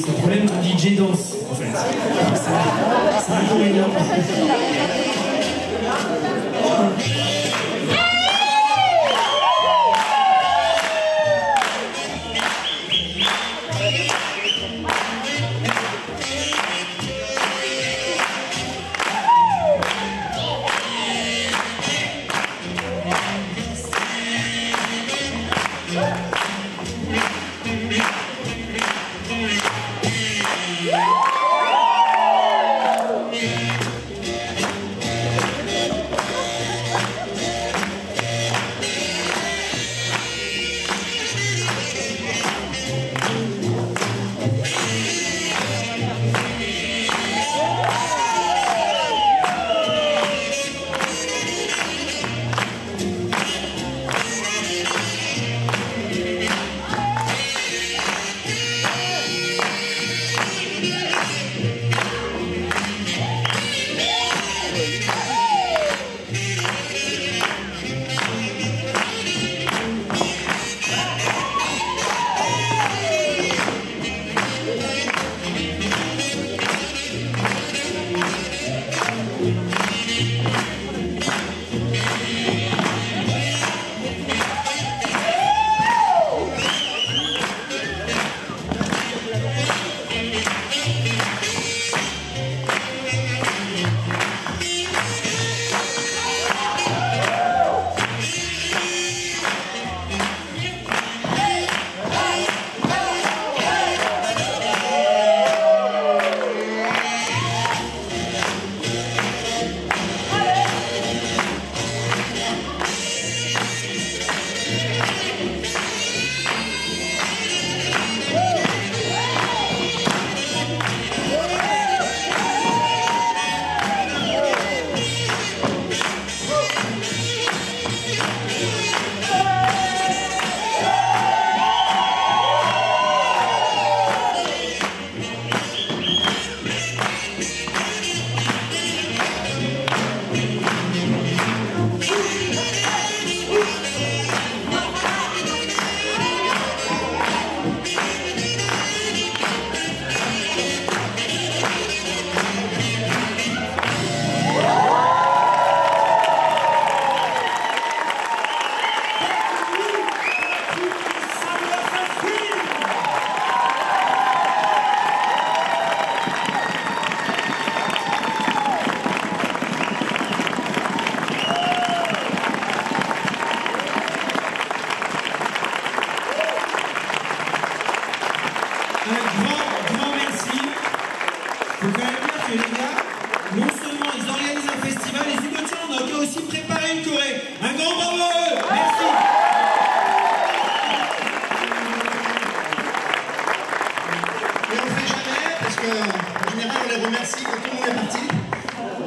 C'est Le problème de DJ danse, en fait.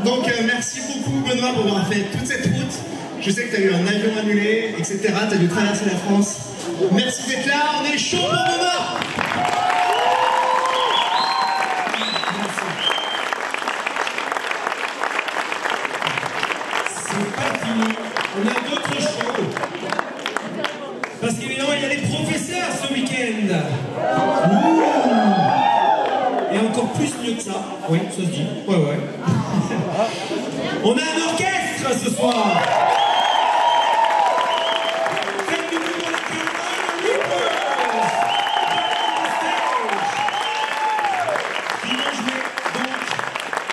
Merci beaucoup Benoît pour avoir fait toute cette route. Je sais que tu as eu un avion annulé, etc. Tu as dû traverser la France. Merci d'être là, on est chaud pour Benoît C'est pas fini. On a d'autres shows. Parce qu'évidemment, il y a les professeurs ce week-end. Plus mieux que ça. Oui, ça se dit. Ouais, ouais. On a un orchestre ce soir.